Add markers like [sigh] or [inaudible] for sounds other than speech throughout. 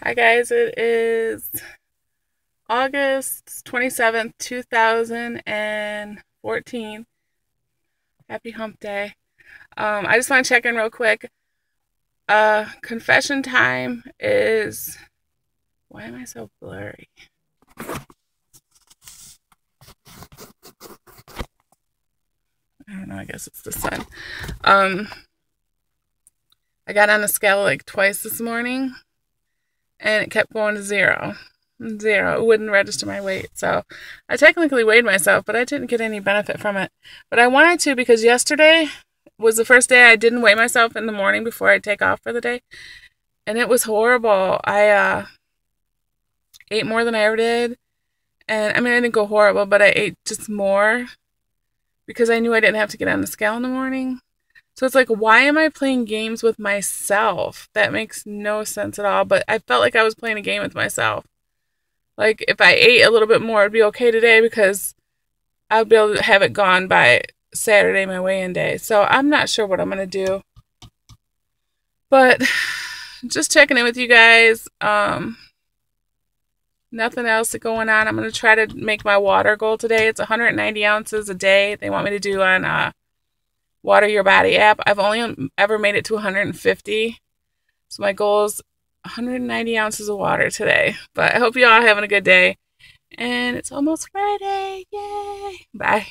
Hi guys, it is August 27th, 2014. Happy hump day. Um, I just want to check in real quick. Uh, confession time is, why am I so blurry? I don't know, I guess it's the sun. Um, I got on the scale like twice this morning and it kept going to zero. Zero. It wouldn't register my weight. So I technically weighed myself, but I didn't get any benefit from it. But I wanted to because yesterday was the first day I didn't weigh myself in the morning before I take off for the day. And it was horrible. I uh, ate more than I ever did. And I mean, I didn't go horrible, but I ate just more because I knew I didn't have to get on the scale in the morning. So it's like, why am I playing games with myself? That makes no sense at all. But I felt like I was playing a game with myself. Like, if I ate a little bit more, it'd be okay today because I would be able to have it gone by Saturday, my weigh in day. So I'm not sure what I'm going to do. But [sighs] just checking in with you guys. Um, nothing else going on. I'm going to try to make my water goal today. It's 190 ounces a day. They want me to do on uh, Water Your Body app. I've only ever made it to 150. So my goal is 190 ounces of water today. But I hope you all having a good day. And it's almost Friday. Yay! Bye.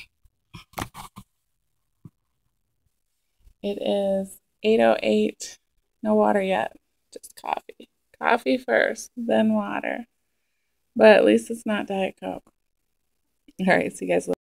It is 8.08. No water yet. Just coffee. Coffee first, then water. But at least it's not Diet Coke. All right, see you guys later.